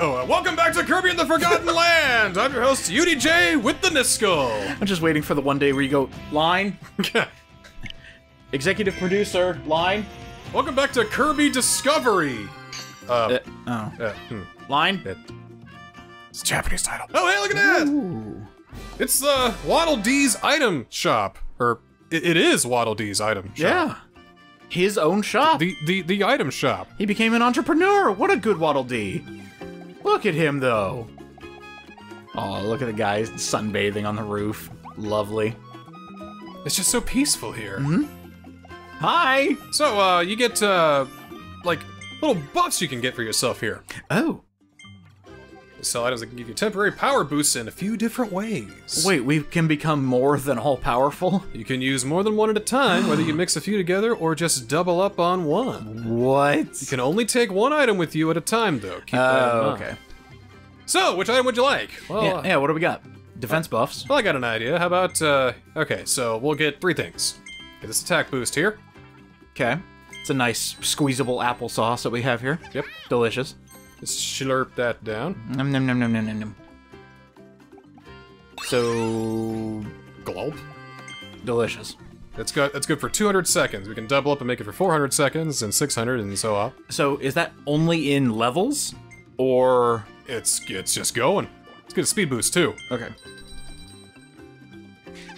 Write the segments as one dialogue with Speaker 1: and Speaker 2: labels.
Speaker 1: Oh, uh, welcome back to Kirby in the Forgotten Land! I'm your host, UDJ with the Niskel.
Speaker 2: I'm just waiting for the one day where you go, line, executive producer, line,
Speaker 1: welcome back to Kirby Discovery. Uh,
Speaker 2: uh, oh,
Speaker 1: uh, hmm.
Speaker 2: line.
Speaker 1: It- It's a Japanese title. Oh, hey, look at that!
Speaker 2: Ooh.
Speaker 1: It's uh, Waddle Dee's item shop. Or, it, it is Waddle Dee's item shop.
Speaker 2: Yeah. His own shop.
Speaker 1: The, the, the item shop.
Speaker 2: he became an entrepreneur. What a good Waddle Dee. Look at him, though. Oh, look at the guy sunbathing on the roof. Lovely.
Speaker 1: It's just so peaceful here.
Speaker 2: Hi.
Speaker 1: So, uh, you get, uh, like, little buffs you can get for yourself here.
Speaker 2: Oh,
Speaker 1: sell items that can give you temporary power boosts in a few different ways.
Speaker 2: wait, we can become more than all powerful?
Speaker 1: You can use more than one at a time, whether you mix a few together or just double up on one.
Speaker 2: What?
Speaker 1: You can only take one item with you at a time, though. Keep
Speaker 2: Oh,
Speaker 1: mind.
Speaker 2: okay.
Speaker 1: So, which item would you like? Well,
Speaker 2: Yeah,
Speaker 1: uh,
Speaker 2: yeah, what do we got? Defense buffs.
Speaker 1: well, I got an idea. How about, uh, okay, so we'll get three things. Get this attack boost here.
Speaker 2: Okay. It's a nice squeezable applesauce that we have here.
Speaker 1: Yep.
Speaker 2: Delicious.
Speaker 1: Just slurp that down.
Speaker 2: Num num num num num num num. So
Speaker 1: Gulp.
Speaker 2: delicious.
Speaker 1: That's good. That's good for 200 seconds. We can double up and make it for 400 seconds and 600 and so on.
Speaker 2: So is that only in levels, or
Speaker 1: It's it's just going. It's good speed boost too.
Speaker 2: okay?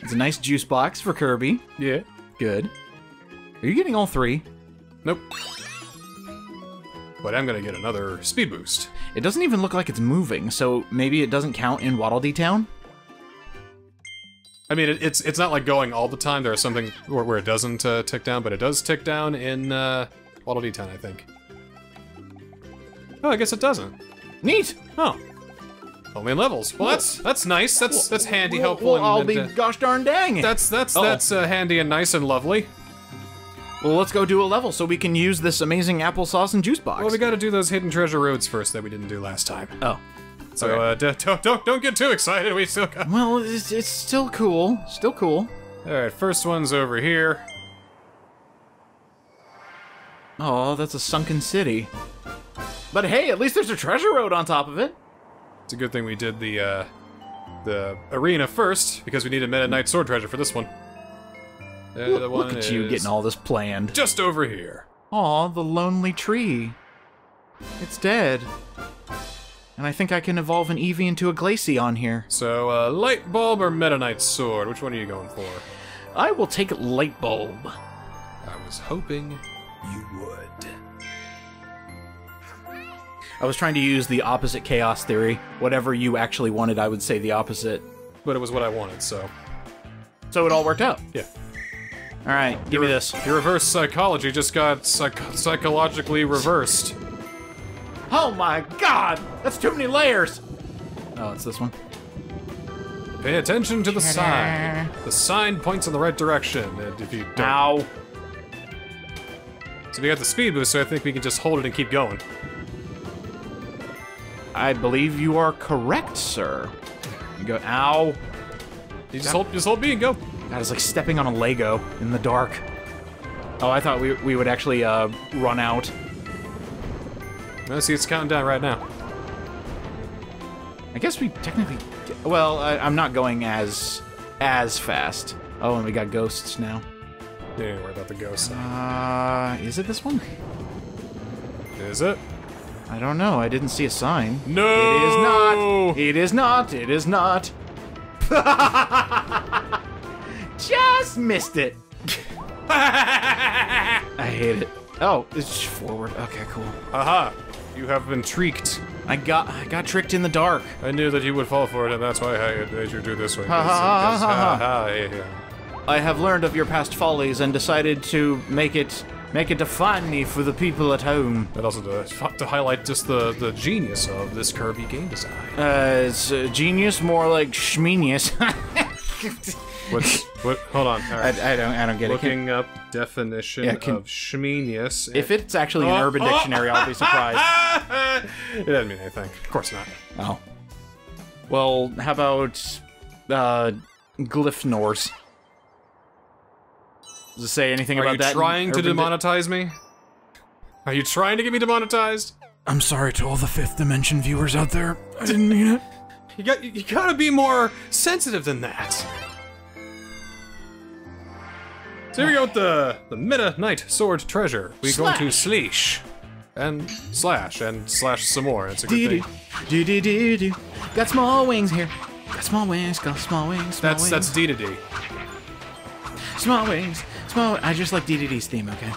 Speaker 2: It's a nice juice box for Kirby.
Speaker 1: Yeah.
Speaker 2: Good. Are you getting all three?
Speaker 1: Nope. But I'm gonna get another speed boost.
Speaker 2: It doesn't even look like it's moving, so maybe it doesn't count in Waddle Dee Town.
Speaker 1: I mean, it, it's it's not like going all the time. There are some things where, where it doesn't uh, tick down, but it does tick down in uh, Waddle Dee Town, I think. Oh, I guess it doesn't.
Speaker 2: Neat.
Speaker 1: Oh, only in levels. Well, that's that's nice. That's that's handy, helpful,
Speaker 2: well, I'll
Speaker 1: and,
Speaker 2: be
Speaker 1: uh,
Speaker 2: gosh darn dang.
Speaker 1: that's that's
Speaker 2: Oh.
Speaker 1: that's uh, handy and nice and lovely.
Speaker 2: Well, let's go do a level so we can use this amazing applesauce and juice box.
Speaker 1: Well, we got to do those hidden treasure roads first that we didn't do last time.
Speaker 2: oh.
Speaker 1: So
Speaker 2: Okay.
Speaker 1: uh, d- don't don't don't get too excited. We still got.
Speaker 2: Well, it's, it's still cool. Still cool.
Speaker 1: All right, first one's over here.
Speaker 2: Oh, that's a sunken city. But hey, at least there's a treasure road on top of it.
Speaker 1: It's a good thing we did the uh, the arena first because we needed Meta Knight sword treasure for this one. The
Speaker 2: Look
Speaker 1: one
Speaker 2: at you getting all this planned.
Speaker 1: just over here.
Speaker 2: Aw, the lonely tree. It's dead. And I think I can evolve an Eevee into a Glaceon here.
Speaker 1: So, uh, light bulb or Meta Knight sword? Which one are you going for?
Speaker 2: I will take light bulb.
Speaker 1: I was hoping you would.
Speaker 2: I was trying to use the opposite chaos theory. Whatever you actually wanted, I would say the opposite.
Speaker 1: But it was what I wanted, so
Speaker 2: So it all worked out.
Speaker 1: yeah.
Speaker 2: All right, give me this.
Speaker 1: Your reverse psychology just got psych- psychologically reversed.
Speaker 2: Oh my god! That's too many layers! Oh, it's this one.
Speaker 1: Pay attention to the sign. The sign points in the right direction, and if you don't,
Speaker 2: Ow.
Speaker 1: so we got the speed boost, so I think we can just hold it and keep going.
Speaker 2: I believe you are correct, sir. You go, ow.
Speaker 1: You just hold, just hold B and go.
Speaker 2: God, it's like stepping on a Lego in the dark. Oh, I thought we, we would actually uh, run out.
Speaker 1: No, see, it's counting down right now.
Speaker 2: I guess we technically. Well, I, I'm not going as as fast. Oh, and we got ghosts now.
Speaker 1: Don't worry about the ghosts.
Speaker 2: Uh, is it this one?
Speaker 1: Is it?
Speaker 2: I don't know. I didn't see a sign.
Speaker 1: No.
Speaker 2: It is not. It is not. It is not. Just missed it. I hate it. Oh, it's forward. Okay, cool.
Speaker 1: Aha! You have been tricked.
Speaker 2: I got I got tricked in the dark.
Speaker 1: I knew that you would fall for it, and that's why I made you do this way.
Speaker 2: Ha, ha, ha, ha, ha.
Speaker 1: ha, yeah, yeah.
Speaker 2: I have learned of your past follies and decided to make it make it funny for the people at home.
Speaker 1: And also to, to highlight just the, the genius of this Kirby game design.
Speaker 2: Uh, it's uh, genius, more like schmenius.
Speaker 1: What's what? Hold on. All
Speaker 2: I. I don't I don't get it.
Speaker 1: Looking up definition
Speaker 2: Yeah, can-
Speaker 1: of schmeenius.
Speaker 2: if it's actually an
Speaker 1: Oh,
Speaker 2: Urban
Speaker 1: oh,
Speaker 2: Dictionary, I'll be surprised.
Speaker 1: it doesn't mean anything. Of course not.
Speaker 2: Oh. Well, how about uh, Glyphnors? Does it say anything
Speaker 1: Are
Speaker 2: about
Speaker 1: you
Speaker 2: that? in
Speaker 1: trying to
Speaker 2: Urban Di-
Speaker 1: demonetize me? Are you trying to get me demonetized?
Speaker 2: I'm sorry to all the fifth dimension viewers out there. I didn't mean it.
Speaker 1: You got you gotta be more sensitive than that. So here we go with the the Meta Knight Sword Treasure. We go to Sleesh. And slash and slash some more. It's a good
Speaker 2: Dee
Speaker 1: thing.
Speaker 2: dee dee dee dee. Got small wings here. Got small wings. Got small wings. Small
Speaker 1: That's
Speaker 2: wings.
Speaker 1: that's D to D.
Speaker 2: small wings. Small. I just like D to DDD's theme. Okay.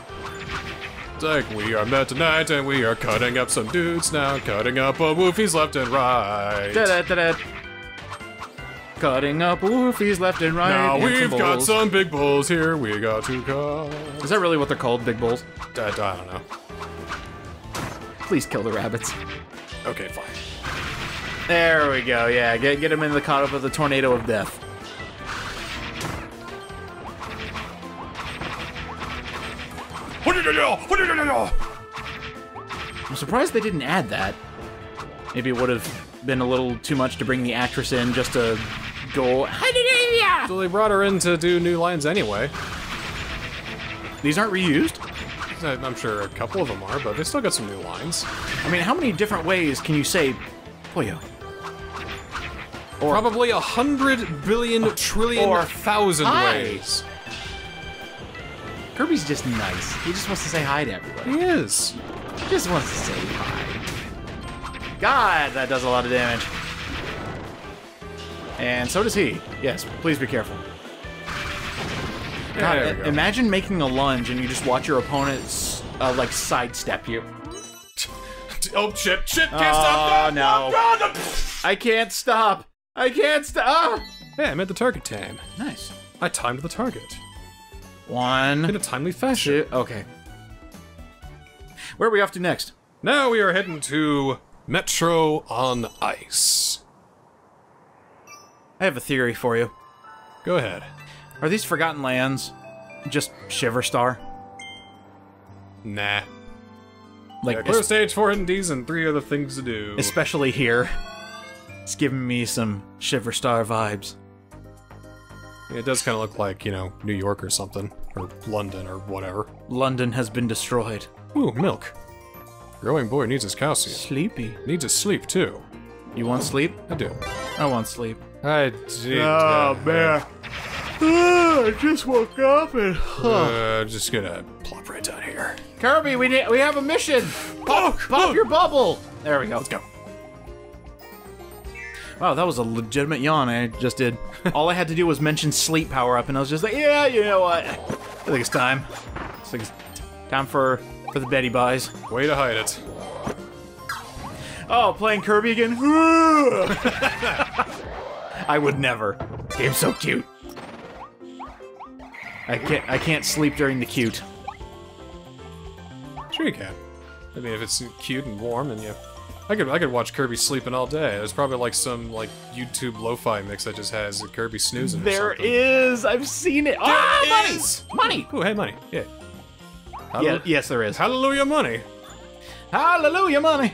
Speaker 1: Like we are Meta Knight and we are cutting up some dudes now, cutting up a woofies left and right.
Speaker 2: Da da da da. Cutting up woofies left and right.
Speaker 1: Now
Speaker 2: and
Speaker 1: we've got
Speaker 2: bulls.
Speaker 1: some big bulls here. We got to cut.
Speaker 2: Is that really what they're called? Big bulls?
Speaker 1: I, I don't know.
Speaker 2: Please kill the rabbits.
Speaker 1: Okay, fine.
Speaker 2: There we go. Yeah, get get him in the caught up with the tornado of death. I'm surprised they didn't add that. Maybe it would have been a little too much to bring the actress in just to go.
Speaker 1: So they brought her in to do new lines anyway.
Speaker 2: These aren't reused.
Speaker 1: I- I'm sure a couple of them are, but they still got some new lines.
Speaker 2: I mean, how many different ways can you say Poyo?
Speaker 1: Probably a hundred billion trillion
Speaker 2: or
Speaker 1: thousand
Speaker 2: hi.
Speaker 1: ways.
Speaker 2: Kirby's just nice. He just wants to say hi to everybody.
Speaker 1: He is.
Speaker 2: He just wants to say hi. God, that does a lot of damage. And so does he. Yes, please be careful. God,
Speaker 1: there we
Speaker 2: i-
Speaker 1: go.
Speaker 2: imagine making a lunge and you just watch your opponents uh, like sidestep you.
Speaker 1: Oh shit! Shit! Can't
Speaker 2: Oh,
Speaker 1: stop!
Speaker 2: no.
Speaker 1: no, no.
Speaker 2: I can't stop. I can't stop.
Speaker 1: Hey, I made the target time.
Speaker 2: Nice.
Speaker 1: I timed the target in a timely fashion.
Speaker 2: two. Okay. Where are we off to next?
Speaker 1: Now we are heading to Metro on Ice.
Speaker 2: I have a theory for you.
Speaker 1: Go ahead.
Speaker 2: Are these Forgotten Lands just Shiver Star?
Speaker 1: Nah.
Speaker 2: Like,
Speaker 1: clear stage, four hidden Ds, and three other things to do.
Speaker 2: especially here. It's giving me some Shiver Star vibes.
Speaker 1: It does kind of look like, you know, New York or something. Or London or whatever.
Speaker 2: London has been destroyed.
Speaker 1: Ooh, milk. Growing boy needs his calcium.
Speaker 2: Sleepy.
Speaker 1: Needs his sleep, too.
Speaker 2: You want sleep?
Speaker 1: I do.
Speaker 2: I want sleep.
Speaker 1: I did. uh,
Speaker 2: I just woke up and. Huh.
Speaker 1: Uh, I'm just gonna plop right down here.
Speaker 2: Kirby, we need, we have a mission. Pop, pop your bubble. There we go. Let's
Speaker 1: go.
Speaker 2: Wow, that was a legitimate yawn I just did. All I had to do was mention sleep power up, and I was just like, yeah, you know what? I think it's time. I think it's time for for the Betty buys.
Speaker 1: Way to hide it.
Speaker 2: Oh, playing Kirby again? I would never. This game's so cute. I can't. I can't sleep during the cute.
Speaker 1: Sure you can. I mean, if it's cute and warm, and you, I could I could watch Kirby sleeping all day. There's probably like some like YouTube lo-fi mix that just has Kirby snoozing. or
Speaker 2: There
Speaker 1: something.
Speaker 2: is. I've seen it. Ah,
Speaker 1: There
Speaker 2: money.
Speaker 1: is!
Speaker 2: Money.
Speaker 1: Ooh, hey, money. Yeah.
Speaker 2: Yeah. Yes, there is.
Speaker 1: Hallelujah, money.
Speaker 2: Hallelujah, money.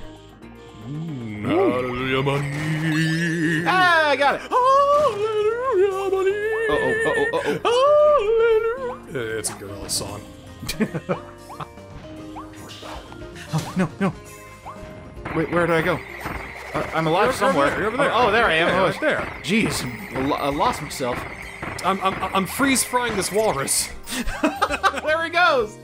Speaker 1: Hallelujah, money.
Speaker 2: Ah, I got it.
Speaker 1: Hallelujah, money.
Speaker 2: Uh oh. Uh oh. Uh oh.
Speaker 1: Hallelujah. It's a gorilla song.
Speaker 2: Oh no. No. Wait. Where do I go? Uh, I'm alive
Speaker 1: You're
Speaker 2: somewhere.
Speaker 1: over over there.
Speaker 2: Oh, oh, there I am.
Speaker 1: there,
Speaker 2: Oh,
Speaker 1: right there.
Speaker 2: Jeez, I lost myself.
Speaker 1: I'm I'm I'm freeze frying this walrus.
Speaker 2: there he goes.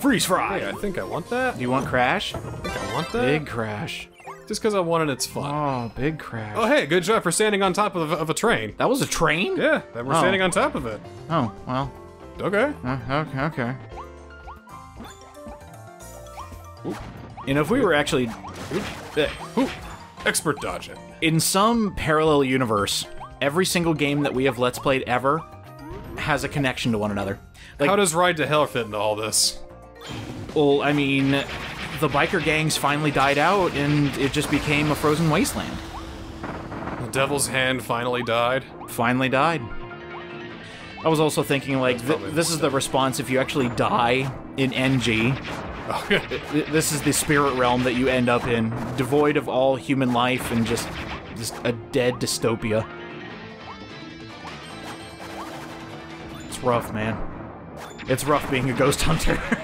Speaker 2: Freeze fry.
Speaker 1: Hey, I think I want that.
Speaker 2: Do you want crash?
Speaker 1: I think I want that.
Speaker 2: Big crash.
Speaker 1: Just because I want it, it's fun.
Speaker 2: Oh, big crash.
Speaker 1: Oh, hey, good job for standing on top of, of a train.
Speaker 2: That was a train?
Speaker 1: Yeah, that we're
Speaker 2: Oh.
Speaker 1: standing on top of it.
Speaker 2: Oh, well.
Speaker 1: Okay.
Speaker 2: Uh, okay, okay. And if we were actually
Speaker 1: expert dodge it.
Speaker 2: in some parallel universe, every single game that we have let's played ever has a connection to one another. Like,
Speaker 1: How does Ride to Hell fit into all this?
Speaker 2: well, I mean, the biker gangs finally died out, and it just became a frozen wasteland.
Speaker 1: The Devil's Hand finally died.
Speaker 2: Finally died. I was also thinking, like, th- this is the response if you actually die in NG.
Speaker 1: Okay.
Speaker 2: This is the spirit realm that you end up in, devoid of all human life and just, just a dead dystopia. It's rough, man. It's rough being a ghost hunter.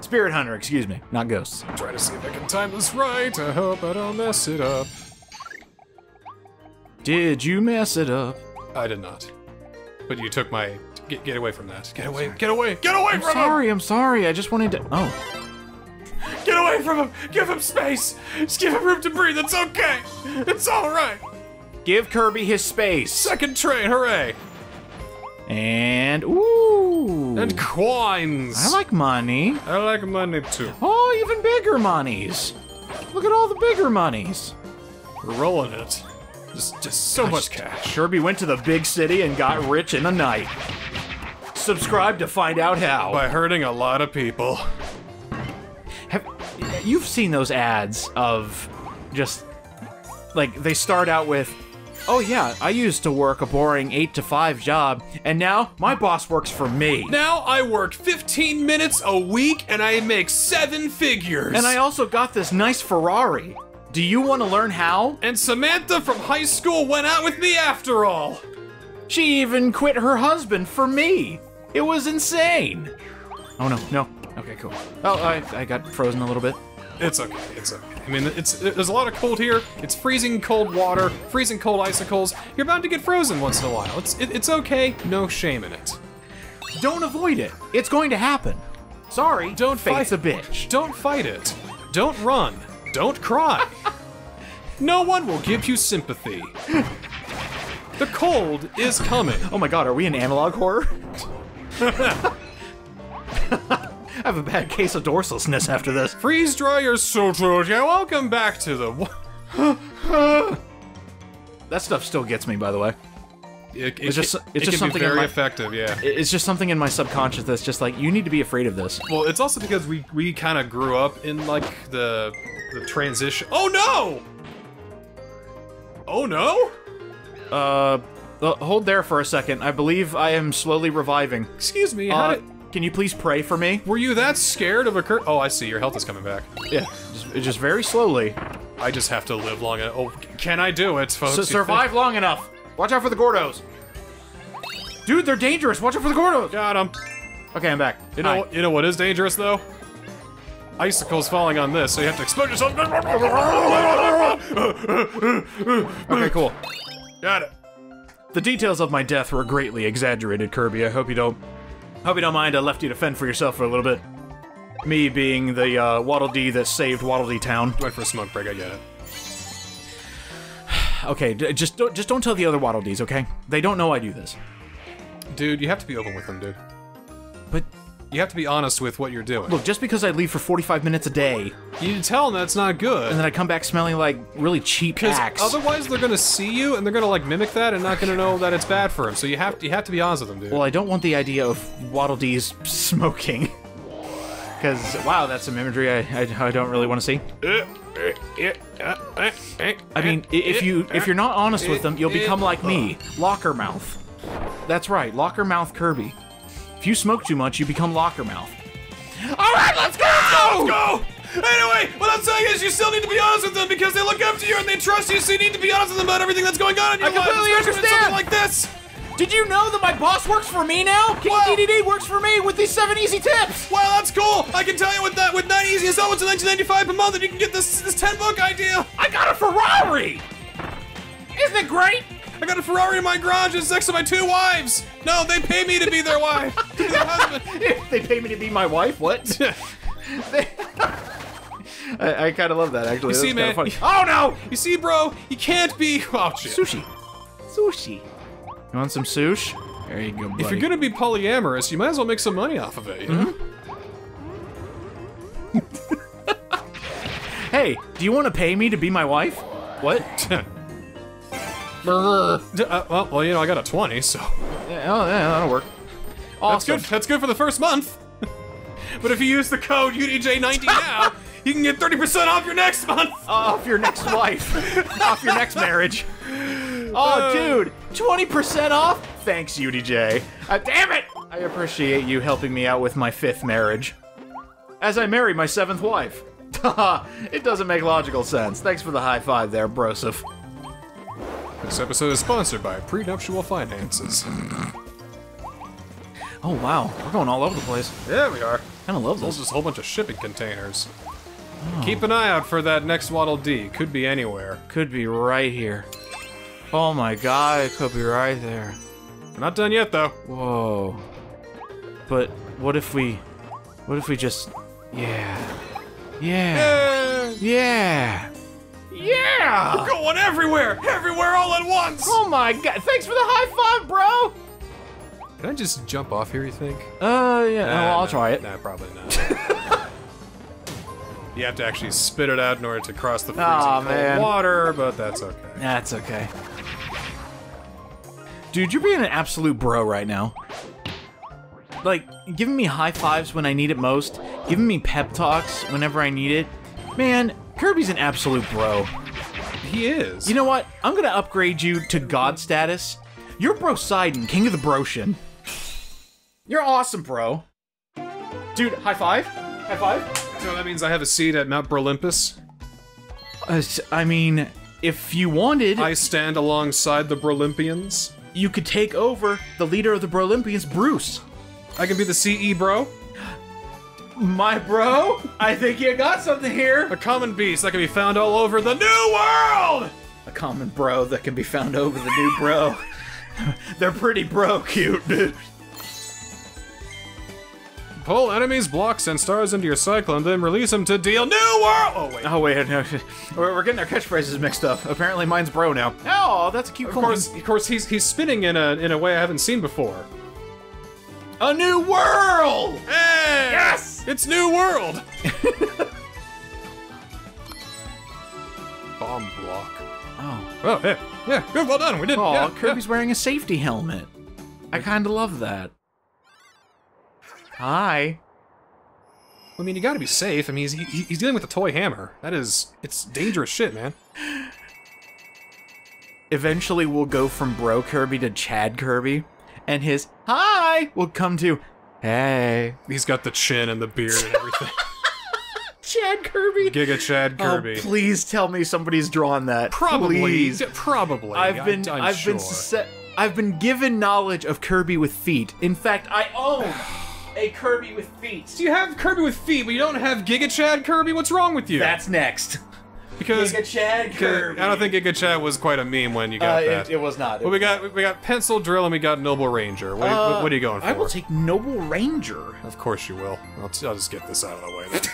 Speaker 2: Spirit Hunter, excuse me, not ghosts.
Speaker 1: Try to see if I can time this right. I hope I don't mess it up.
Speaker 2: Did you mess it up?
Speaker 1: I did not. But you took my. Get, get away from that. Get away. Get away. Get away
Speaker 2: I'm
Speaker 1: from him.
Speaker 2: sorry, I'm sorry. I just wanted to. Oh.
Speaker 1: Get away from him. Give him space. Just give him room to breathe. It's okay. It's all right.
Speaker 2: Give Kirby his space.
Speaker 1: Second train. Hooray.
Speaker 2: And. Ooh.
Speaker 1: And coins.
Speaker 2: I like money.
Speaker 1: I like money too.
Speaker 2: Oh, even bigger monies. Look at all the bigger monies.
Speaker 1: We're rolling it. Just, just so much cash.
Speaker 2: Kirby went to the big city and got rich in a night. Subscribe to find out how.
Speaker 1: By hurting a lot of people.
Speaker 2: Have, you've seen those ads of just like they start out with, "Oh yeah, I used to work a boring 8 to 5 job and now my boss works for me."
Speaker 1: Now I work 15 minutes a week and I make seven figures.
Speaker 2: And I also got this nice Ferrari. Do you want to learn how?
Speaker 1: And Samantha from high school went out with me after all.
Speaker 2: She even quit her husband for me. It was insane. Oh no, no. Okay, cool. Oh, I, I got frozen a little bit.
Speaker 1: It's okay. It's okay. I mean, it's there's a lot of cold here. It's freezing cold water, freezing cold icicles. You're bound to get frozen once in a while. It's it, it's okay. No shame in it.
Speaker 2: Don't avoid it. It's going to happen. Sorry.
Speaker 1: Don't
Speaker 2: Fate's
Speaker 1: fight
Speaker 2: a bitch.
Speaker 1: Don't fight it. Don't run. Don't cry. no one will give you sympathy. The cold is coming.
Speaker 2: Oh my god, are we in analog horror? I have a bad case of dorsalness after this.
Speaker 1: Freeze dry your soul. Yeah, welcome back to the.
Speaker 2: That stuff still gets me, by the way.
Speaker 1: It, it
Speaker 2: It's just- it's
Speaker 1: it
Speaker 2: just something
Speaker 1: very
Speaker 2: my-
Speaker 1: effective. Yeah.
Speaker 2: It's just something in my subconscious that's just like, you need to be afraid of this.
Speaker 1: Well, it's also because we we kind of grew up in like the the transition. Oh no! Oh no!
Speaker 2: Uh, uh, hold there for a second. I believe I am slowly reviving.
Speaker 1: Excuse me.
Speaker 2: Uh,
Speaker 1: did,
Speaker 2: can you please pray for me?
Speaker 1: were you that scared of a cur? Oh, I see. Your health is coming back.
Speaker 2: Yeah, just, just very slowly.
Speaker 1: I just have to live long enough. Oh, can I do it, folks? You
Speaker 2: survive long enough. Watch out for the Gordos. Dude, they're dangerous. Watch out for the Gordos.
Speaker 1: Got him.
Speaker 2: Okay, I'm back.
Speaker 1: You know.
Speaker 2: Hi.
Speaker 1: You know what is dangerous though? Icicles falling on this, so you have to explode yourself.
Speaker 2: Okay, cool.
Speaker 1: Got it.
Speaker 2: The details of my death were greatly exaggerated, Kirby. I hope you don't. Hope you don't mind. I left you to fend for yourself for a little bit. Me being the uh, Waddle Dee that saved Waddle Dee Town.
Speaker 1: Went for a smoke break. I get it.
Speaker 2: Okay, d- just don't, just don't tell the other Waddle Dees, okay? They don't know I do this.
Speaker 1: Dude, you have to be open with them, dude.
Speaker 2: But
Speaker 1: You have to be honest with what you're doing.
Speaker 2: look, just because I leave for 45 minutes a day
Speaker 1: you tell them that's not good.
Speaker 2: and then I come back smelling like really cheap
Speaker 1: Because
Speaker 2: axe.
Speaker 1: otherwise, they're gonna see you and they're gonna like mimic that and not gonna know that it's bad for them. So you have to you have to be honest with them, dude.
Speaker 2: Well, I don't want the idea of Waddle Dees smoking. Because, wow, that's some imagery I, I, I don't really want to see. I mean, i- if you if you're not honest with them, you'll become like me, Locker Mouth. That's right, Locker Mouth Kirby. If you smoke too much, you become locker mouth. All right, let's go.
Speaker 1: Let's go. Anyway, what I'm saying is you still need to be honest with them because they look up to you and they trust you, so you need to be honest with them about everything that's going on in your
Speaker 2: I
Speaker 1: life,
Speaker 2: completely
Speaker 1: especially
Speaker 2: understand.
Speaker 1: something like this.
Speaker 2: Did you know that my boss works for me now? King
Speaker 1: Wow.
Speaker 2: DDD works for me with these seven easy tips.
Speaker 1: Well, that's cool. I can tell you with that with 9 easy installments of 1995 per month, that you can get this this 10 book idea.
Speaker 2: I got a Ferrari. Isn't it great?
Speaker 1: I got a Ferrari in my garage. It's next to my two wives. No, they pay me to be their wife, to be their husband.
Speaker 2: they pay me to be my wife. What? I, I kind of love that actually.
Speaker 1: You see, man-
Speaker 2: funny. Oh no!
Speaker 1: You see, bro, you can't be. Oh shit.
Speaker 2: Sushi. Sushi. You want some sush? There you go, buddy.
Speaker 1: If you're gonna be polyamorous, you might as well make some money off of it. You know. Mm-hmm.
Speaker 2: Hey, do you want to pay me to be my wife? What?
Speaker 1: Uh, well, well, you know, I got a 20, so
Speaker 2: Yeah, oh, yeah, that'll work.
Speaker 1: that's good. That's good for the first month. but if you use the code UDJ90 now, you can get 30% off your next month.
Speaker 2: Off your next wife. off your next marriage. Oh, dude, 20% off? Thanks, UDJ. Uh, damn it! I appreciate you helping me out with my fifth marriage. As I marry my seventh wife. It doesn't make logical sense. Thanks for the high five there, Broseph.
Speaker 1: This episode is sponsored by Prenuptial Finances.
Speaker 2: Oh, wow. We're going all over the place.
Speaker 1: There we are.
Speaker 2: Kind of love
Speaker 1: There's
Speaker 2: those.
Speaker 1: just a whole bunch of shipping containers.
Speaker 2: Oh.
Speaker 1: Keep an eye out for that next Waddle Dee. Could be anywhere.
Speaker 2: Could be right here. Oh my god, it could be right there.
Speaker 1: We're not done yet, though.
Speaker 2: Whoa. But what if we. What if we just. Yeah. Yeah. Yeah. Yeah!
Speaker 1: Going everywhere! Everywhere all at once!
Speaker 2: Oh my god, thanks for the high five, bro!
Speaker 1: Can I just jump off here, you think?
Speaker 2: Uh, yeah,
Speaker 1: Nah,
Speaker 2: well, I'll
Speaker 1: nah,
Speaker 2: try it.
Speaker 1: Nah, probably not. you have to actually spit it out in order to cross the freezing
Speaker 2: Aw,
Speaker 1: cold
Speaker 2: man.
Speaker 1: water, but that's okay.
Speaker 2: That's okay. Dude, you're being an absolute bro right now. Like, giving me high fives when I need it most, giving me pep talks whenever I need it. Man, Kirby's an absolute bro.
Speaker 1: He is.
Speaker 2: You know what? I'm gonna upgrade you to god status. You're Bro Sidon, king of the Broshin. You're awesome, bro. Dude, high five? High five?
Speaker 1: so that means I have a seat at Mount Brolympus.
Speaker 2: Uh, s- I mean, if you wanted,
Speaker 1: I stand alongside the Brolympians.
Speaker 2: you could take over the leader of the Brolympians, Bruce.
Speaker 1: I can be the CE bro.
Speaker 2: My bro, I think you got something here.
Speaker 1: A common beast that can be found all over the new world!
Speaker 2: A common bro that can be found over the new bro. They're pretty bro cute, dude.
Speaker 1: Pull enemies, blocks, and stars into your cyclone, then release them to deal new world! Oh, wait.
Speaker 2: Oh wait, no, we're, getting our catchphrases mixed up. Apparently, mine's bro now. Oh, that's a cute
Speaker 1: Of
Speaker 2: coin.
Speaker 1: course, of course, he's he's spinning in a in a way I haven't seen before.
Speaker 2: A new world.
Speaker 1: Hey!
Speaker 2: Yes!
Speaker 1: It's New World! Bomb block.
Speaker 2: Oh,
Speaker 1: Oh, yeah, yeah, good, well done, we did.
Speaker 2: oh,
Speaker 1: yeah,
Speaker 2: Kirby's wearing a safety helmet. I kind of love that. Hi.
Speaker 1: I mean, you gotta be safe. I mean, he's, he, he's dealing with a toy hammer. That is, it's dangerous shit, man.
Speaker 2: Eventually, we'll go from Bro Kirby to Chad Kirby, and his hi will come to hey.
Speaker 1: He's got the chin and the beard and everything.
Speaker 2: Chad Kirby.
Speaker 1: Giga Chad oh, Kirby.
Speaker 2: Oh, please tell me somebody's drawn that.
Speaker 1: probably,
Speaker 2: Please.
Speaker 1: probably.
Speaker 2: I've been
Speaker 1: I, am
Speaker 2: I've
Speaker 1: sure.
Speaker 2: been se- I've been given knowledge of Kirby with feet. In fact, I own a Kirby with feet.
Speaker 1: So you have Kirby with feet, but you don't have Giga Chad Kirby. What's wrong with you?
Speaker 2: That's next.
Speaker 1: Because
Speaker 2: Giga Chad Kirby.
Speaker 1: I don't think Giga Chad was quite a meme when you
Speaker 2: uh,
Speaker 1: got that.
Speaker 2: it, it was not.
Speaker 1: well, we got we got Pencil Drill and we got Noble Ranger. What, are you-
Speaker 2: Uh,
Speaker 1: what are you going for?
Speaker 2: I will take Noble Ranger.
Speaker 1: Of course you will. I'll, t- I'll just get this out of the way. Then.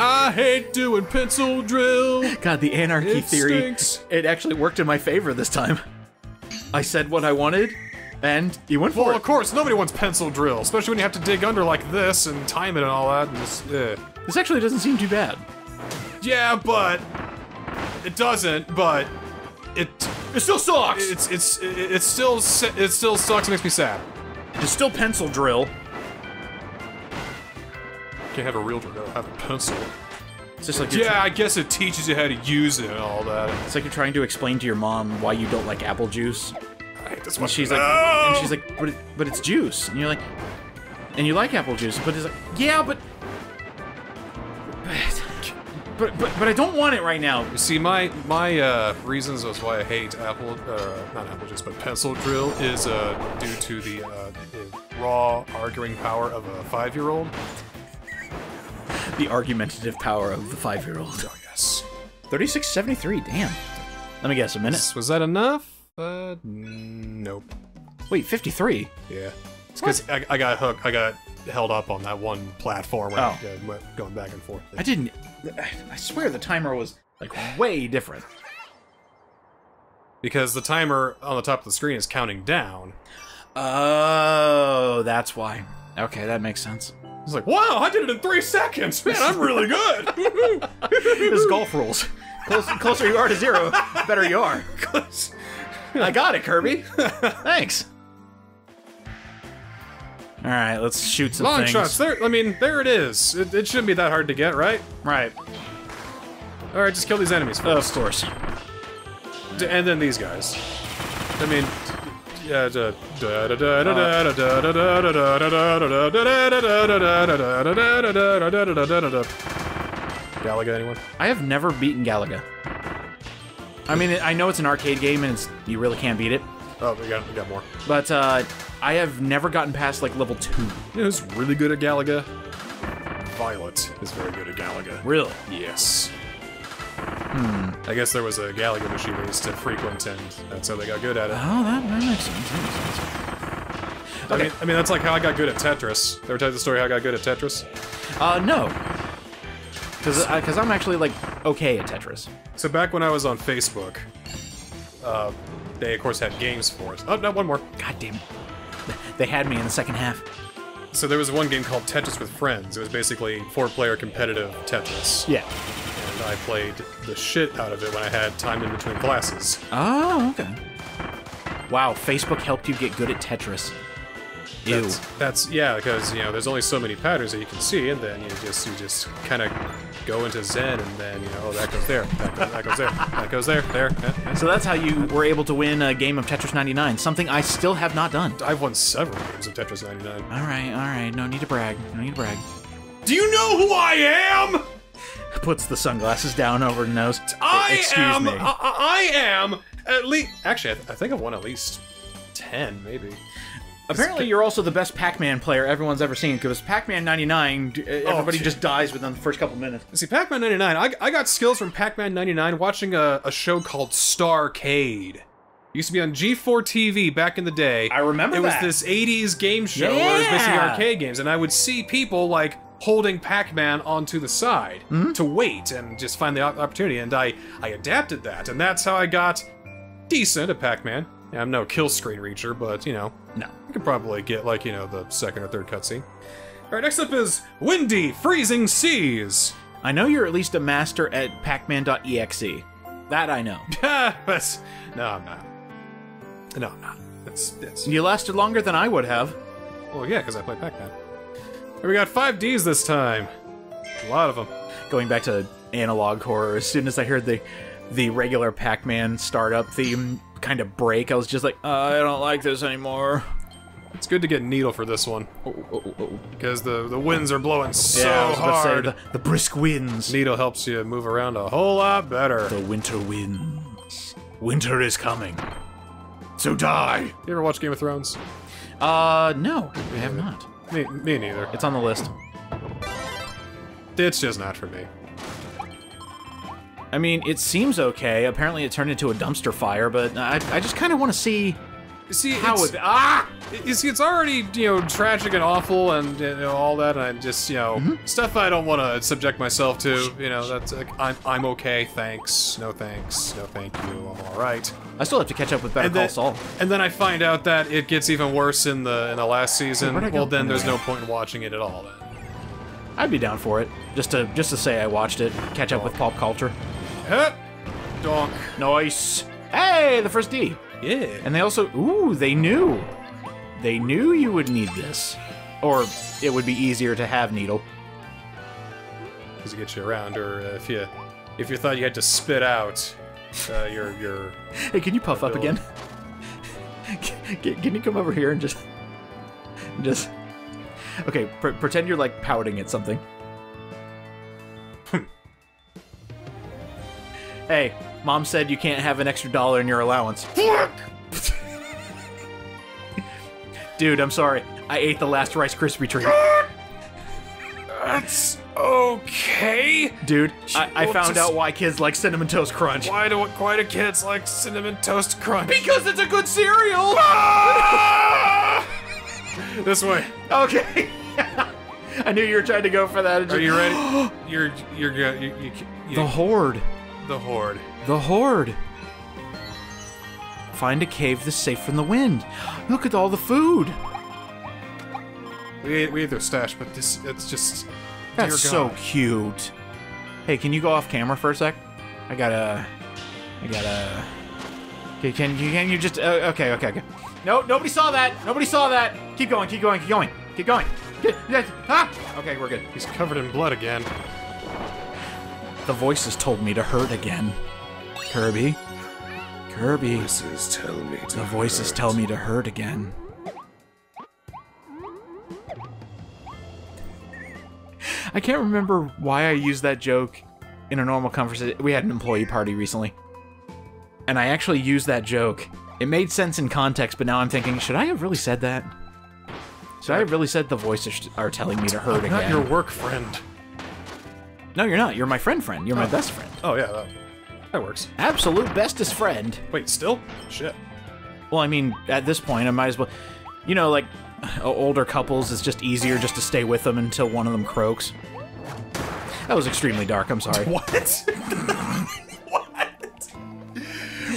Speaker 1: I hate doing pencil drill.
Speaker 2: God, the anarchy
Speaker 1: It
Speaker 2: theory.
Speaker 1: stinks.
Speaker 2: It actually worked in my favor this time. I said what I wanted, and you went for it.
Speaker 1: Well, of course, nobody wants pencil drill, especially when you have to dig under like this and time it and all that. And just, eh.
Speaker 2: This actually doesn't seem too bad.
Speaker 1: Yeah, but it doesn't. But it
Speaker 2: It still sucks.
Speaker 1: it's it's it, it still it still sucks. and Makes me sad.
Speaker 2: It's still pencil drill.
Speaker 1: Can't have a real drill. Have a pencil.
Speaker 2: It's just like
Speaker 1: Yeah, I guess it teaches you how to use it and all that.
Speaker 2: It's like you're trying to explain to your mom why you don't like apple juice.
Speaker 1: I hate this
Speaker 2: And she's like,
Speaker 1: No!
Speaker 2: and she's like, but it, but it's juice, and you're like, and you like apple juice, but it's like, yeah, but, but, but, but I don't want it right now.
Speaker 1: You see, my my uh, reasons as why I hate apple, uh, not apple juice, but pencil drill is uh, due to the, uh, the raw arguing power of a five-year-old.
Speaker 2: The argumentative power of the five-year-old.
Speaker 1: Oh yes.
Speaker 2: Thirty-six seventy-three. Damn. Let me guess. A minute.
Speaker 1: Was that enough? Uh, nope.
Speaker 2: Wait, fifty-three.
Speaker 1: Yeah. It's because I, I got hooked. I got held up on that one platform where
Speaker 2: Oh.
Speaker 1: I uh, went going back and forth.
Speaker 2: I didn't. I swear the timer was like way different.
Speaker 1: Because the timer on the top of the screen is counting down.
Speaker 2: Oh, that's why. Okay, that makes sense.
Speaker 1: I was like, wow, I did it in three seconds. Man, I'm really good.
Speaker 2: This golf rules. Closer, closer you are to zero, better you are. I got it, Kirby. Thanks. All right, let's shoot some
Speaker 1: Long
Speaker 2: things.
Speaker 1: shots. There, I mean, there it is. It, it, shouldn't be that hard to get, right?
Speaker 2: Right.
Speaker 1: All right, just kill these enemies.
Speaker 2: Uh,
Speaker 1: of
Speaker 2: course.
Speaker 1: and then these guys. I mean, yeah. Galaga, anyone?
Speaker 2: I have never beaten Galaga. I mean, I know it's an arcade game and you really can't beat it.
Speaker 1: Oh, we got, we got more.
Speaker 2: But uh, I have never gotten past like level two.
Speaker 1: You know who's really good at Galaga? Violet is very good at Galaga.
Speaker 2: Really?
Speaker 1: Yes. Hmm. I guess there was a Galaga machine they used to frequent, and that's how they got good at it.
Speaker 2: Oh, that, that makes sense. That makes sense.
Speaker 1: I mean, I mean that's like how I got good at Tetris. Ever tell you the story how I got good at Tetris?
Speaker 2: Uh, no. Because because I'm actually like okay at Tetris.
Speaker 1: So back when I was on Facebook, uh, they of course had games for us. Oh no, one more.
Speaker 2: God damn it. They had me in the second half.
Speaker 1: So there was one game called Tetris with Friends. It was basically four-player competitive Tetris.
Speaker 2: Yeah.
Speaker 1: And I played the shit out of it when I had time in between classes.
Speaker 2: Oh, okay. Wow, Facebook helped you get good at Tetris. Ew.
Speaker 1: That's, that's yeah, because you know there's only so many patterns that you can see, and then you just you just kind of go into Zen, and then you know oh that goes there, that goes, that goes there, that goes there, there.
Speaker 2: So that's how you were able to win a game of Tetris 99, something I still have not done.
Speaker 1: I've won several games of Tetris 99.
Speaker 2: All right, all right, no need to brag. No need to brag.
Speaker 1: Do you know who I am?
Speaker 2: Puts the sunglasses down over the nose.
Speaker 1: I
Speaker 2: Excuse
Speaker 1: am.
Speaker 2: me.
Speaker 1: I, I am at least. Actually, I, th- I think I've won at least ten, maybe.
Speaker 2: Apparently, you're also the best Pac-Man player everyone's ever seen. Because Pac-Man 99, everybody
Speaker 1: shit.
Speaker 2: just dies within the first couple minutes.
Speaker 1: See, Pac-Man 99. I, I got skills from Pac-Man 99 watching a, a show called Starcade. Used to be on G4 TV back in the day.
Speaker 2: I remember
Speaker 1: It
Speaker 2: that.
Speaker 1: was this 80s game show where it was basically arcade games, and I would see people like holding Pac-Man onto the side
Speaker 2: Hmm?
Speaker 1: to wait and just find the opportunity, and I I adapted that, and that's how I got decent at Pac-Man. Yeah, I'm no kill screen reacher, but you know,
Speaker 2: No.
Speaker 1: I could probably get like you know the second or third cutscene. All right, next up is Windy Freezing Seas.
Speaker 2: I know you're at least a master at Pac-Man.exe. That I know.
Speaker 1: but no, I'm not. No, I'm not. That's that's.
Speaker 2: You lasted longer than I would have.
Speaker 1: Well, yeah, because I play Pac-Man. We got five Ds this time. A lot of them.
Speaker 2: Going back to analog horror, as soon as I heard the the regular Pac-Man startup theme kind of break, I was just like, uh, I don't like this anymore.
Speaker 1: It's good to get Needle for this one
Speaker 2: Oh, oh, oh, oh.
Speaker 1: because the the winds are blowing so
Speaker 2: yeah, I was about to
Speaker 1: hard.
Speaker 2: say the, the brisk winds.
Speaker 1: Needle helps you move around a whole lot better.
Speaker 2: The winter winds. Winter is coming. So die.
Speaker 1: You ever watch Game of Thrones?
Speaker 2: Uh, no, I have not.
Speaker 1: Me, me neither.
Speaker 2: It's on the list.
Speaker 1: It's just not for me.
Speaker 2: I mean, it seems okay. Apparently, it turned into a dumpster fire, but I, I just kind of want to see
Speaker 1: See,
Speaker 2: how
Speaker 1: it's,
Speaker 2: it. Ah!
Speaker 1: you see, it's already you know tragic and awful and you know, all that, and I just you know
Speaker 2: Mm-hmm.
Speaker 1: stuff I don't want to subject myself to. You know, that's like, I'm I'm okay, thanks, no thanks, no thank you, I'm all right.
Speaker 2: I still have to catch up with Better
Speaker 1: And
Speaker 2: Call
Speaker 1: then,
Speaker 2: Saul.
Speaker 1: and then I find out that it gets even worse in the in the last season.
Speaker 2: where'd I go?
Speaker 1: Well, then there's no point in watching it at all. Then.
Speaker 2: I'd be down for it, just to just to say I watched it, catch up with pop culture.
Speaker 1: Heh. Donk.
Speaker 2: Nice. Hey, the first D.
Speaker 1: Yeah.
Speaker 2: And they also, ooh, they knew. They knew you would need this, or it would be easier to have needle.
Speaker 1: Because it gets you around, or uh, if you if you thought you had to spit out uh, your your
Speaker 2: Hey, can you puff up again? can, can you come over here and just, just? Okay, pre- pretend you're like pouting at something. Hey, mom said you can't have an extra dollar in your allowance. Dude, I'm sorry. I ate the last Rice Krispie treat.
Speaker 1: That's okay.
Speaker 2: Dude, I, I found out why kids like Cinnamon Toast Crunch.
Speaker 1: Why do why do kids like cinnamon toast crunch?
Speaker 2: Because it's a good cereal! Ah!
Speaker 1: this way.
Speaker 2: okay. I knew you were trying to go for that.
Speaker 1: Are you ready? you're you're go- you, you, you,
Speaker 2: The Horde.
Speaker 1: The horde.
Speaker 2: The Horde. Find a cave that's safe from the wind. Look at all the food.
Speaker 1: We we ate their stash, but this it's just
Speaker 2: That's so cute. Hey, can you go off camera for a sec? I gotta. I gotta. Okay, can you can you just? Uh, okay, okay, okay. No, nobody saw that. Nobody saw that. Keep going. Keep going. Keep going. Keep going. Get, get, ah! Okay, we're good.
Speaker 1: He's covered in blood again.
Speaker 2: The voices told me to hurt again. Kirby. Kirby.
Speaker 1: Voices tell me to
Speaker 2: The voices tell me to hurt again. I can't remember why I used that joke in a normal conversation. We had an employee party recently. And I actually used that joke It made sense in context, but now I'm thinking, should I have really said that? Should I have really said the voices are telling me to hurt
Speaker 1: Not
Speaker 2: again?
Speaker 1: your work friend.
Speaker 2: No, you're not. You're my friend friend. You're my oh. best friend.
Speaker 1: Oh yeah, that, that works.
Speaker 2: Absolute bestest friend.
Speaker 1: Wait, still? Shit.
Speaker 2: Well, I mean, at this point, I might as well. You know, like older couples, it's just easier just to stay with them until one of them croaks. That was extremely dark. I'm sorry.
Speaker 1: What? what?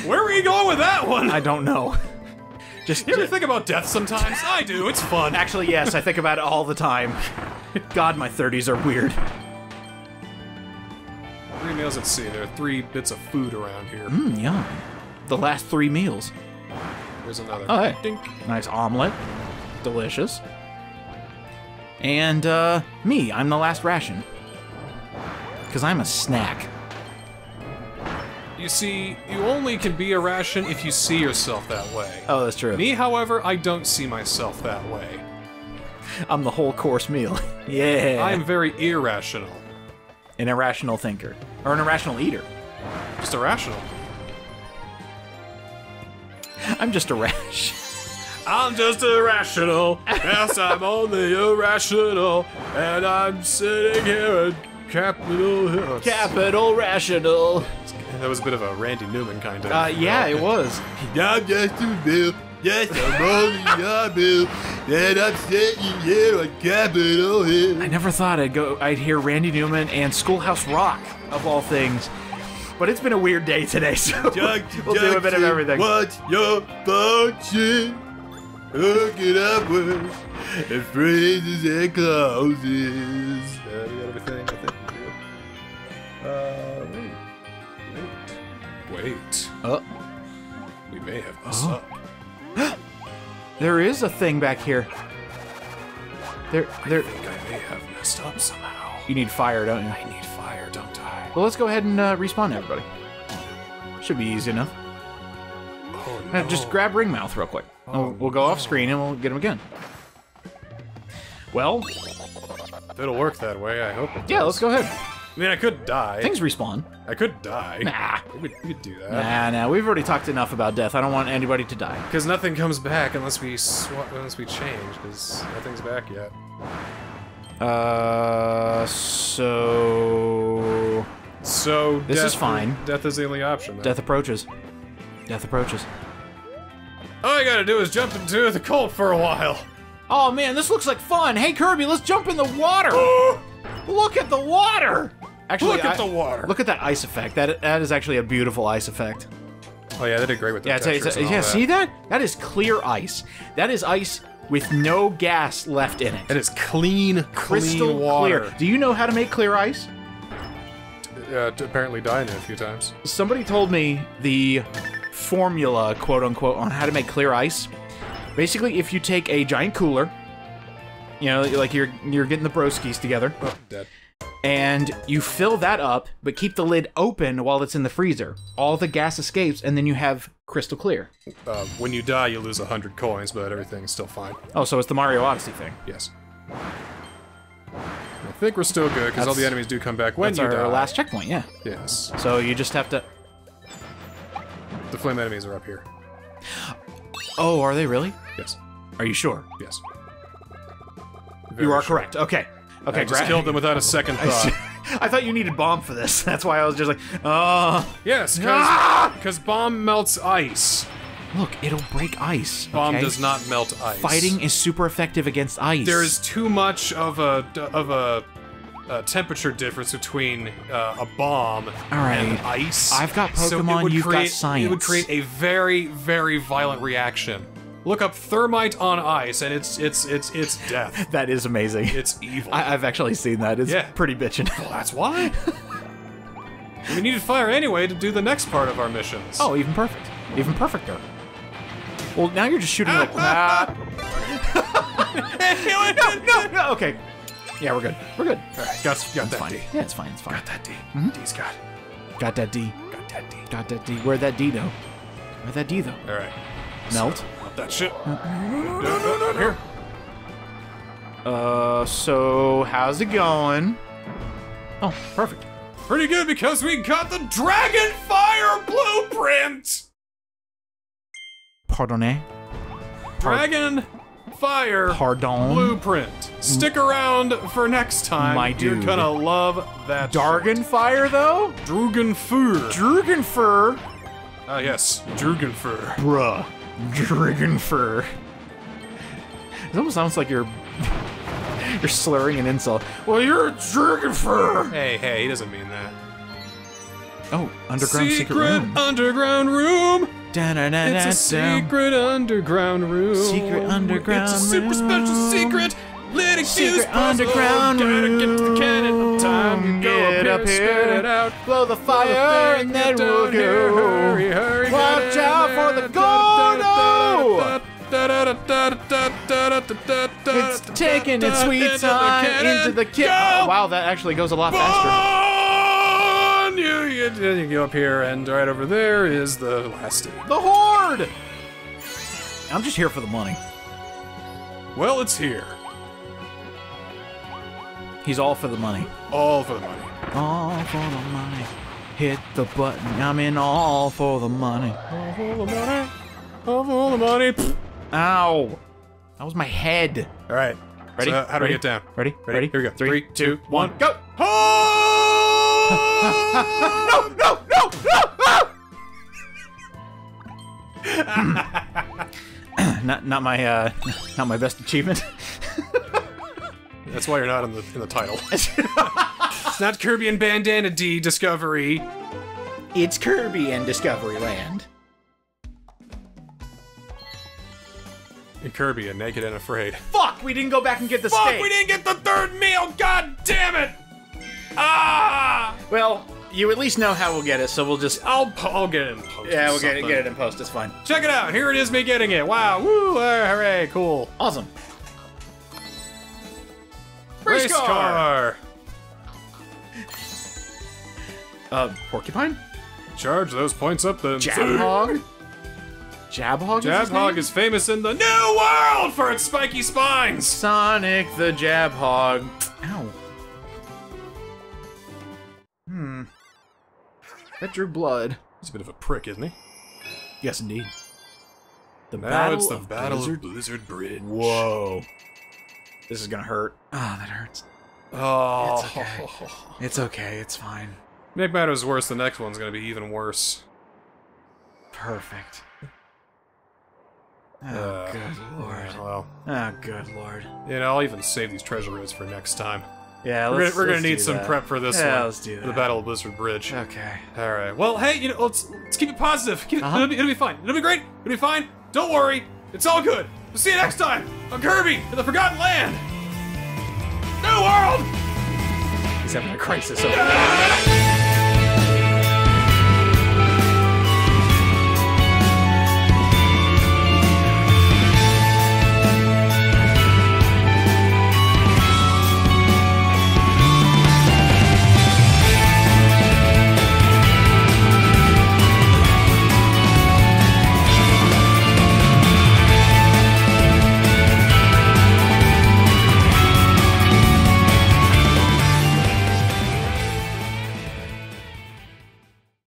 Speaker 1: Where were you going with that one?
Speaker 2: I don't know. Just
Speaker 1: You ever think about death sometimes? I do. It's fun.
Speaker 2: actually, yes, I think about it all the time. God, my 30s are weird.
Speaker 1: Three meals at sea. There are three bits of food around here.
Speaker 2: Mm, yum. The last three meals.
Speaker 1: There's another.
Speaker 2: Oh, hey.
Speaker 1: Dink.
Speaker 2: Nice omelet. Delicious. And, uh, me, I'm the last ration. Because I'm a snack.
Speaker 1: You see, you only can be a ration if you see yourself that way.
Speaker 2: Oh, that's true.
Speaker 1: Me, however, I don't see myself that way.
Speaker 2: I'm the whole course meal. yeah.
Speaker 1: I am very irrational.
Speaker 2: An irrational thinker. Or an irrational eater.
Speaker 1: Just irrational.
Speaker 2: I'm just a rash.
Speaker 1: I'm just irrational. yes, I'm only irrational. And I'm sitting here at Capitol Hill.
Speaker 2: Capital rational.
Speaker 1: That was a bit of a Randy Newman kind of.
Speaker 2: Uh, yeah, it was.
Speaker 3: I'm just a bill. Yes, I'm only a bill. And I'm sitting here on Capitol Hill.
Speaker 2: I never thought I'd go. I'd hear Randy Newman and Schoolhouse Rock of all things. But it's been a weird day today, so
Speaker 3: Junction,
Speaker 2: we'll do a bit of
Speaker 3: junction,
Speaker 2: everything.
Speaker 3: What's your function? Hook it upwards and phrases and clauses.
Speaker 1: Uh, we got everything, I think we do. Uh, wait. Wait. Wait.
Speaker 2: Oh,
Speaker 1: We may have messed
Speaker 2: Oh.
Speaker 1: up.
Speaker 2: There is a thing back here. There, there.
Speaker 1: I think I may have messed up somehow.
Speaker 2: You need fire, don't you?
Speaker 1: I need fire, don't I?
Speaker 2: Well, let's go ahead and uh, respawn everybody. Should be easy enough.
Speaker 1: Oh, no.
Speaker 2: Just grab Ringmouth real quick.
Speaker 1: Oh,
Speaker 2: we'll, we'll go off screen and we'll get him again. Well,
Speaker 1: If it'll work that way, I hope it
Speaker 2: yeah, let's go ahead.
Speaker 1: I mean, I could die.
Speaker 2: Things respawn.
Speaker 1: I could die.
Speaker 2: Nah.
Speaker 1: We could, we could do that.
Speaker 2: Nah, nah, we've already talked enough about death. I don't want anybody to die.
Speaker 1: Because nothing comes back unless we sw- unless we change. Because nothing's back yet.
Speaker 2: Uh, so...
Speaker 1: So
Speaker 2: This
Speaker 1: death
Speaker 2: is fine.
Speaker 1: Death is the only option. Then.
Speaker 2: Death approaches. Death approaches.
Speaker 1: All I gotta do is jump into the cold for a while.
Speaker 2: Oh man, this looks like fun! Hey Kirby, let's jump in the water! look at the water! Actually,
Speaker 1: Look at
Speaker 2: I-
Speaker 1: the water.
Speaker 2: Look at that ice effect. That that is actually a beautiful ice effect.
Speaker 1: Oh yeah, they did great with the
Speaker 2: Yeah, it's, it's,
Speaker 1: textures and all
Speaker 2: yeah.
Speaker 1: that.
Speaker 2: See that? That is clear ice. That is ice with no gas left in it.
Speaker 1: It is clean,
Speaker 2: Crystal
Speaker 1: clean water.
Speaker 2: clear. Do you know how to make clear ice?
Speaker 1: Uh, apparently died in it a few times.
Speaker 2: Somebody told me the formula, quote unquote, on how to make clear ice. Basically, if you take a giant cooler, you know, like you're you're getting the broskies together,
Speaker 1: Oh, dead.
Speaker 2: and you fill that up, but keep the lid open while it's in the freezer. All the gas escapes, and then you have crystal clear.
Speaker 1: Uh, when you die, you lose a hundred coins, but everything's still fine.
Speaker 2: Oh, so it's the Mario Odyssey thing.
Speaker 1: Yes. I think we're still good because all the enemies do come back when
Speaker 2: That's
Speaker 1: you
Speaker 2: our
Speaker 1: die.
Speaker 2: last checkpoint, yeah.
Speaker 1: Yes.
Speaker 2: So you just have to.
Speaker 1: The flame enemies are up here.
Speaker 2: Oh, are they really?
Speaker 1: Yes.
Speaker 2: Are you sure?
Speaker 1: Yes.
Speaker 2: You are
Speaker 1: sure.
Speaker 2: correct. Okay. Okay,
Speaker 1: I just killed them without a second thought.
Speaker 2: I thought you needed bomb for this. That's why I was just like, oh.
Speaker 1: yes,
Speaker 2: Ah!
Speaker 1: because bomb melts ice.
Speaker 2: Look, it'll break ice.
Speaker 1: Bomb
Speaker 2: okay?
Speaker 1: does not melt ice.
Speaker 2: Fighting is super effective against ice.
Speaker 1: There is too much of a of a, a temperature difference between uh, a bomb and ice.
Speaker 2: I've got Pokemon,
Speaker 1: would
Speaker 2: you've got
Speaker 1: science. It would create a very very violent reaction. Look up thermite on ice, and it's it's it's it's death.
Speaker 2: That is amazing.
Speaker 1: It's evil.
Speaker 2: I, I've actually seen that. It's
Speaker 1: Yeah.
Speaker 2: pretty bitchin'.
Speaker 1: well, that's why. we needed fire anyway to do the next part of our missions.
Speaker 2: oh, even perfect. Even perfecter. Well, now you're just shooting like. ah. no, no, no. Okay. Yeah, we're good. We're good.
Speaker 1: All right, got got that
Speaker 2: Fine.
Speaker 1: D.
Speaker 2: Yeah, it's fine. It's fine.
Speaker 1: Got that D. D's got.
Speaker 2: Got that D.
Speaker 1: Got that D.
Speaker 2: Got that D. Where'd that D go? Where'd that D though?
Speaker 1: All right.
Speaker 2: Melt.
Speaker 1: Up that shit. No, no, no, Here.
Speaker 2: Uh, so how's it going? Oh, perfect.
Speaker 1: Pretty good because we got the Dragon Fire blueprint.
Speaker 2: Pardonnez.
Speaker 1: Dragon Fire
Speaker 2: Pardon.
Speaker 1: Blueprint. Stick around for next time.
Speaker 2: My dude.
Speaker 1: You're
Speaker 2: dude.
Speaker 1: gonna love that.
Speaker 2: Dargon Fire, though?
Speaker 1: Drugenfur.
Speaker 2: Drugenfur.
Speaker 1: Ah, yes. Drugenfur.
Speaker 2: Bruh. Drugenfur. It almost sounds like you're you're slurring an insult. Well, you're a Drugenfur.
Speaker 1: Hey, hey, he doesn't mean that.
Speaker 2: Oh, underground secret,
Speaker 1: secret
Speaker 2: room.
Speaker 1: underground room.
Speaker 2: Da-da-da-da-da.
Speaker 1: It's a secret underground room.
Speaker 2: Secret underground Room.
Speaker 1: It's a super
Speaker 2: room.
Speaker 1: special secret. Lit fuse
Speaker 2: Secret underground
Speaker 1: Gotta get to the cannon. Time to go
Speaker 2: Get
Speaker 1: up here,
Speaker 2: here.
Speaker 1: spit it out.
Speaker 2: Blow the fire and then we'll go.
Speaker 1: Hurry, hurry,
Speaker 2: Watch out for the Gordo!
Speaker 1: It's
Speaker 2: taking its sweet time into the kit. Oh, wow, that actually goes a lot faster.
Speaker 1: You, you, you go up here, and right over there is the last stage.
Speaker 2: The Horde! I'm just here for the money.
Speaker 1: Well, it's here.
Speaker 2: He's all for the money.
Speaker 1: All for the money.
Speaker 2: All for the money. Hit the button. I'm in all for the money.
Speaker 1: All for the money. All for the money. Pfft.
Speaker 2: Ow. That was my head.
Speaker 1: All right.
Speaker 2: Ready?
Speaker 1: So how do
Speaker 2: Ready?
Speaker 1: we get down?
Speaker 2: Ready?
Speaker 1: Ready? Here we go.
Speaker 2: Three,
Speaker 1: Three, two, one,
Speaker 2: go.
Speaker 1: Oh!
Speaker 2: no, no, no, no. not, not my, uh, not my best achievement.
Speaker 1: That's why you're not in the in the title. it's not Kirby and Bandana Dee Discovery.
Speaker 2: it's Kirby and Discovery Land.
Speaker 1: And Kirby and Naked and Afraid.
Speaker 2: Fuck, we didn't go back and get the
Speaker 1: Fuck!
Speaker 2: steak.
Speaker 1: We didn't get the third meal. God damn it! Ah!
Speaker 2: Well, you at least know how we'll get it, so we'll just.
Speaker 1: I'll I'll get it in post.
Speaker 2: Yeah, we'll get it, get it in post. It's fine.
Speaker 1: Check it out. Here it is, me getting it. Wow! Woo! uh, hooray! Cool.
Speaker 2: Awesome.
Speaker 1: Race car.
Speaker 2: Uh, porcupine?
Speaker 1: Charge those points up then.
Speaker 2: Jabhog? Jabhog? is his
Speaker 1: Jabhog
Speaker 2: name?
Speaker 1: is famous in the New World for its spiky spines.
Speaker 2: Sonic the Jabhog. Ow. Hmm. That drew blood.
Speaker 1: He's a bit of a prick, isn't he?
Speaker 2: Yes, indeed. The
Speaker 1: Now it's the
Speaker 2: of
Speaker 1: Battle
Speaker 2: Blizzard.
Speaker 1: of Blizzard Bridge.
Speaker 2: Whoa. This is gonna hurt. Ah, that hurts.
Speaker 1: Oh.
Speaker 2: It's okay. It's okay. It's fine.
Speaker 1: Make matters worse, the next one's gonna be even worse.
Speaker 2: Perfect. Oh,
Speaker 1: Uh,
Speaker 2: good lord.
Speaker 1: Well,
Speaker 2: Oh, good lord.
Speaker 1: you know, I'll even save these treasure roots for next time.
Speaker 2: Yeah,
Speaker 1: We're
Speaker 2: let's,
Speaker 1: gonna, we're gonna need
Speaker 2: do
Speaker 1: some
Speaker 2: that.
Speaker 1: prep for this
Speaker 2: Yeah,
Speaker 1: one.
Speaker 2: let's do
Speaker 1: The. Battle of Blizzard Bridge.
Speaker 2: Okay.
Speaker 1: All right. Well, hey, you know, let's let's keep it positive. Keep,
Speaker 2: Uh-huh.
Speaker 1: it'll, be, it'll be fine. It'll be great. It'll be fine. Don't worry. It's all good. We'll see you next time on Kirby in the Forgotten Land. New World.
Speaker 2: He's having a crisis over there.